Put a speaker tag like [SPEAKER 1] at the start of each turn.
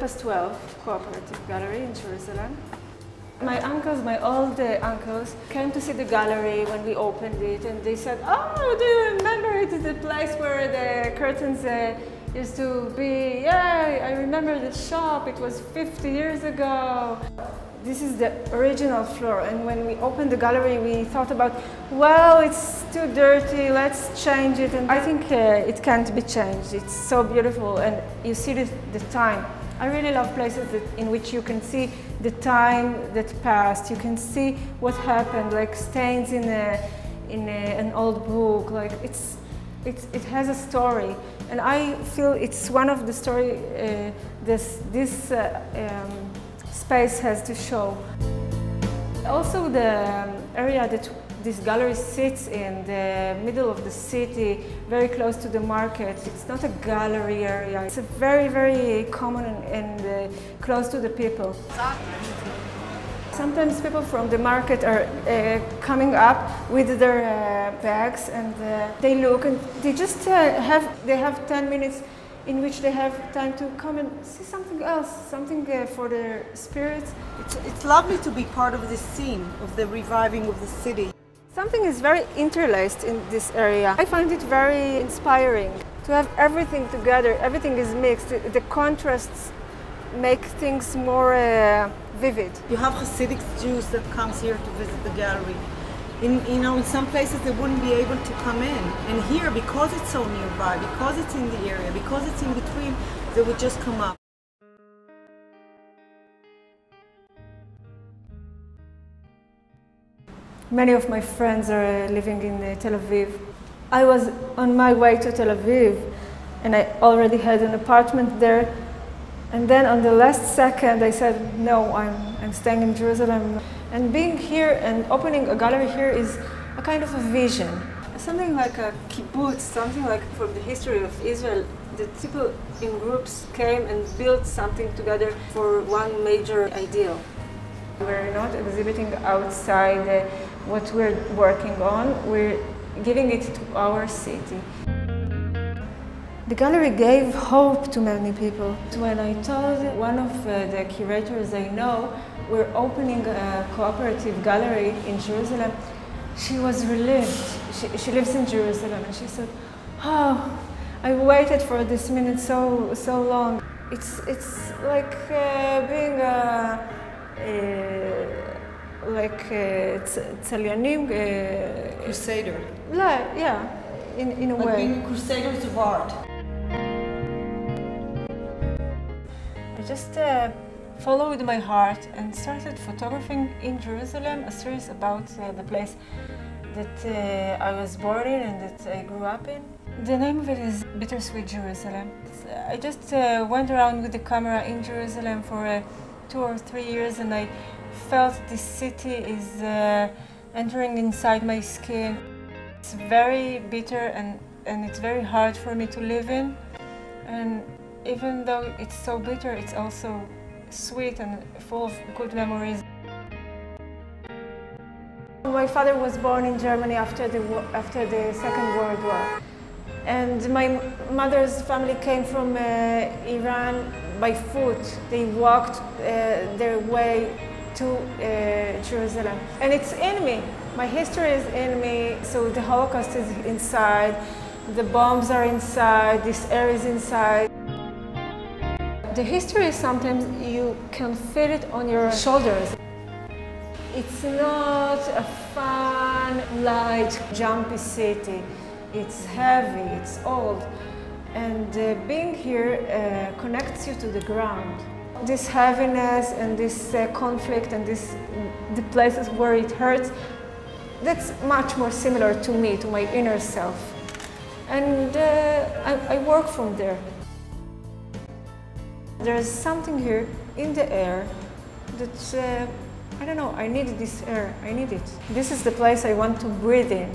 [SPEAKER 1] plus 12 Cooperative Gallery in Jerusalem. My uncles, my old uncles, came to see the gallery when we opened it and they said, oh, do you remember it is the place where the curtains uh, used to be? Yeah, I remember the shop, it was 50 years ago. This is the original floor and when we opened the gallery we thought about, well, it's too dirty, let's change it. And I think uh, it can't be changed. It's so beautiful and you see the, the time. I really love places that, in which you can see the time that passed. You can see what happened, like stains in, a, in a, an old book. Like it's, it's, it has a story, and I feel it's one of the story uh, this this uh, um, space has to show. Also, the um, area that this gallery sits in the middle of the city, very close to the market. It's not a gallery area. It's a very, very common and, uh, close to the people. Sometimes people from the market are uh, coming up with their uh, bags and uh, they look and they just uh, have, they have 10 minutes in which they have time to come and see something else, something uh, for their spirits.
[SPEAKER 2] It's, it's lovely to be part of this scene of the reviving of the city.
[SPEAKER 1] Something is very interlaced in this area. I find it very inspiring to have everything together, everything is mixed. The contrasts make things more uh, vivid.
[SPEAKER 2] You have Hasidic Jews that comes here to visit the gallery. In, you know, in some places they wouldn't be able to come in. And here, because it's so nearby, because it's in the area, because it's in between, they would just come up.
[SPEAKER 1] Many of my friends are living in uh, Tel Aviv. I was on my way to Tel Aviv and I already had an apartment there. And then on the last second, I said, no, I'm, I'm staying in Jerusalem. And being here and opening a gallery here is a kind of a vision. Something like a kibbutz, something like from the history of Israel, the people in groups came and built something together for one major ideal. We're not exhibiting outside uh, what we're working on, we're giving it to our city. The gallery gave hope to many people. When I told one of uh, the curators I know we're opening a cooperative gallery in Jerusalem, she was relieved. She, she lives in Jerusalem and she said, oh, I waited for this minute so, so long. It's, it's like uh, being a, a like צליינים...
[SPEAKER 2] Crusader.
[SPEAKER 1] yeah, in, in a
[SPEAKER 2] like
[SPEAKER 1] way.
[SPEAKER 2] being crusaders of art.
[SPEAKER 1] I just uh, followed my heart and started photographing in Jerusalem a series about uh, the place that uh, I was born in and that I grew up in. The name of it is Bittersweet Jerusalem. I just uh, went around with the camera in Jerusalem for uh, two or three years and I felt this city is uh, entering inside my skin. It's very bitter and, and it's very hard for me to live in. And even though it's so bitter, it's also sweet and full of good memories. My father was born in Germany after the, after the Second World War. And my mother's family came from uh, Iran by foot. They walked uh, their way to uh, Jerusalem. And it's in me. My history is in me. So the Holocaust is inside. The bombs are inside. This air is inside. The history is sometimes you can feel it on your shoulders. It's not a fun, light, jumpy city. It's heavy, it's old. And uh, being here uh, connects you to the ground. This heaviness and this uh, conflict and this, the places where it hurts, that's much more similar to me, to my inner self. And uh, I, I work from there. There's something here in the air that, uh, I don't know, I need this air, I need it. This is the place I want to breathe in.